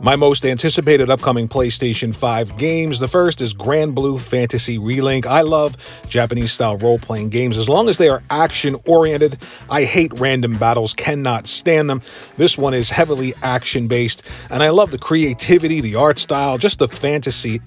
My most anticipated upcoming PlayStation 5 games. The first is Granblue Fantasy Relink. I love Japanese style role playing games as long as they are action oriented. I hate random battles, cannot stand them. This one is heavily action based, and I love the creativity, the art style, just the fantasy.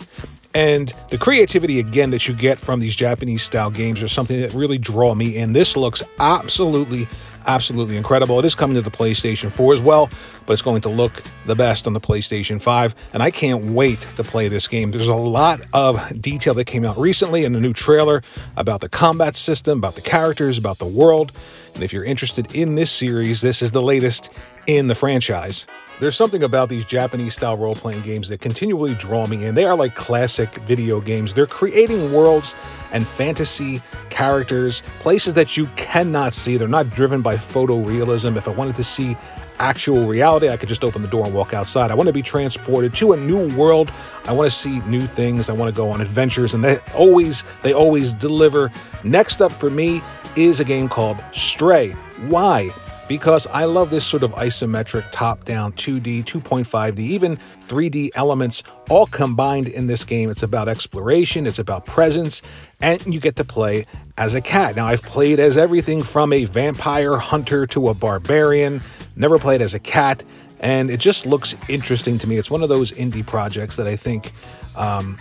And the creativity, again, that you get from these Japanese style games are something that really draw me in. This looks absolutely absolutely incredible. It is coming to the PlayStation 4 as well, but it's going to look the best on the PlayStation 5, and I can't wait to play this game. There's a lot of detail that came out recently in the new trailer about the combat system, about the characters, about the world, and if you're interested in this series, this is the latest in the franchise. There's something about these Japanese style role playing games that continually draw me in. They are like classic video games. They're creating worlds and fantasy characters, places that you cannot see. They're not driven by photorealism. If I wanted to see actual reality, I could just open the door and walk outside. I want to be transported to a new world. I want to see new things. I want to go on adventures and they always they always deliver. Next up for me is a game called Stray. Why? Because I love this sort of isometric top down 2D, 2.5D, even 3D elements all combined in this game. It's about exploration, it's about presence, and you get to play as a cat. Now, I've played as everything from a vampire hunter to a barbarian, never played as a cat, and it just looks interesting to me. It's one of those indie projects that I think. Um,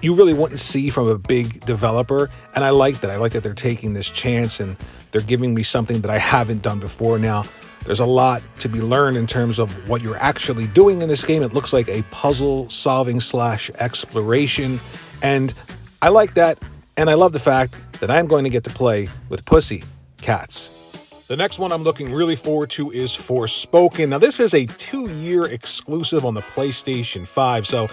you really wouldn't see from a big developer. And I like that. I like that they're taking this chance and they're giving me something that I haven't done before. Now, there's a lot to be learned in terms of what you're actually doing in this game. It looks like a puzzle solving slash exploration. And I like that. And I love the fact that I'm going to get to play with pussy cats. The next one I'm looking really forward to is Forspoken. Now, this is a two year exclusive on the PlayStation 5. So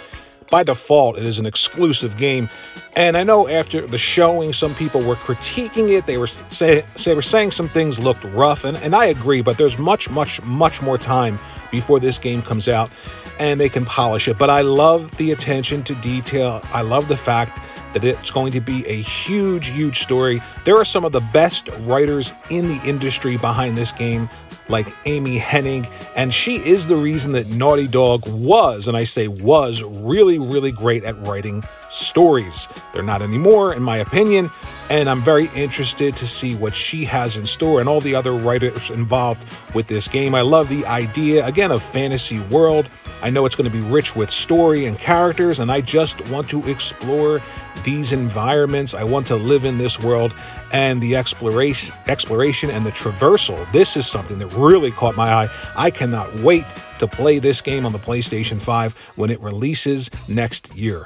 by default, it is an exclusive game. And I know after the showing, some people were critiquing it. They were say, they were saying some things looked rough, and, and I agree. But there's much, much, much more time before this game comes out, and they can polish it. But I love the attention to detail. I love the fact that it's going to be a huge, huge story. There are some of the best writers in the industry behind this game like Amy Hennig, and she is the reason that Naughty Dog was, and I say was, really, really great at writing stories. They're not anymore, in my opinion, and I'm very interested to see what she has in store and all the other writers involved with this game. I love the idea, again, of fantasy world. I know it's going to be rich with story and characters, and I just want to explore these environments. I want to live in this world and the exploration, exploration and the traversal. This is something that really caught my eye. I cannot wait to play this game on the PlayStation 5 when it releases next year.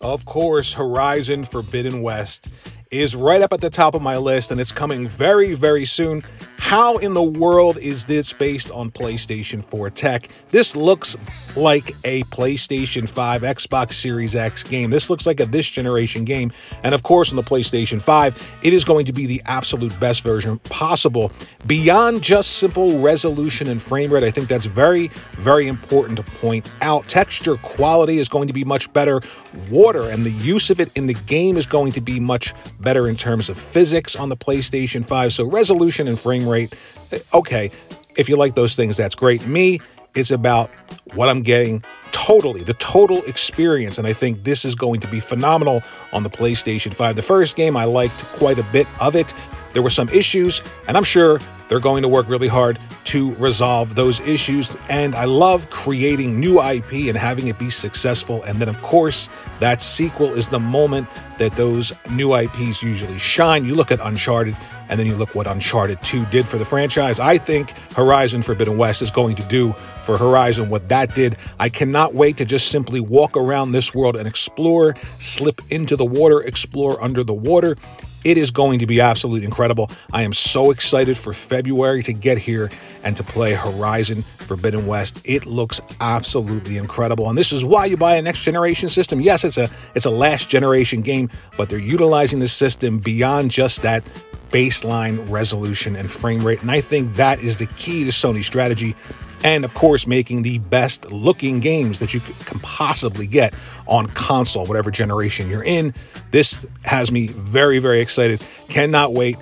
Of course, Horizon Forbidden West is right up at the top of my list and it's coming very, very soon. How in the world is this based on PlayStation 4 tech? This looks like a PlayStation 5 Xbox Series X game. This looks like a this generation game. And of course, on the PlayStation 5, it is going to be the absolute best version possible. Beyond just simple resolution and frame rate, I think that's very, very important to point out. Texture quality is going to be much better. Water and the use of it in the game is going to be much better in terms of physics on the PlayStation 5. So resolution and frame rate, eh, okay, if you like those things, that's great. Me, it's about what I'm getting totally, the total experience. And I think this is going to be phenomenal on the PlayStation 5. The first game, I liked quite a bit of it. There were some issues, and I'm sure they're going to work really hard to resolve those issues. And I love creating new IP and having it be successful. And then, of course, that sequel is the moment that those new IPs usually shine. You look at Uncharted, and then you look what Uncharted 2 did for the franchise. I think Horizon Forbidden West is going to do for Horizon what that did. I cannot wait to just simply walk around this world and explore, slip into the water, explore under the water. It is going to be absolutely incredible. I am so excited for February to get here and to play Horizon Forbidden West. It looks absolutely incredible. And this is why you buy a next generation system. Yes, it's a it's a last generation game, but they're utilizing the system beyond just that baseline resolution and frame rate. And I think that is the key to Sony's strategy and of course making the best looking games that you can possibly get on console whatever generation you're in. This has me very very excited. Cannot wait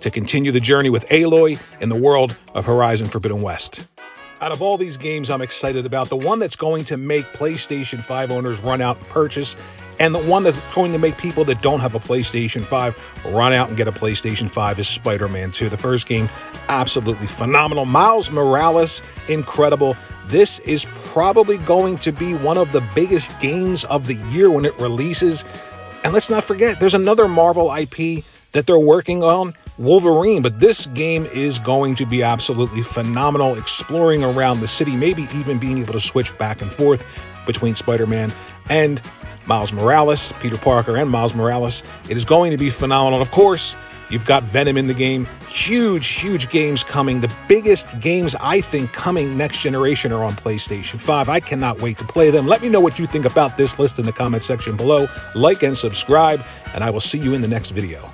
to continue the journey with aloy in the world of horizon forbidden west. Out of all these games I'm excited about, the one that's going to make PlayStation 5 owners run out and purchase, and the one that's going to make people that don't have a PlayStation 5 run out and get a PlayStation 5 is Spider Man 2. The first game, absolutely phenomenal. Miles Morales, incredible. This is probably going to be one of the biggest games of the year when it releases. And let's not forget, there's another Marvel IP that they're working on Wolverine. But this game is going to be absolutely phenomenal, exploring around the city, maybe even being able to switch back and forth between Spider Man and Miles Morales, Peter Parker, and Miles Morales. It is going to be phenomenal. Of course, You've got Venom in the game. Huge, huge games coming. The biggest games I think coming next generation are on PlayStation 5. I cannot wait to play them. Let me know what you think about this list in the comment section below. Like and subscribe, and I will see you in the next video.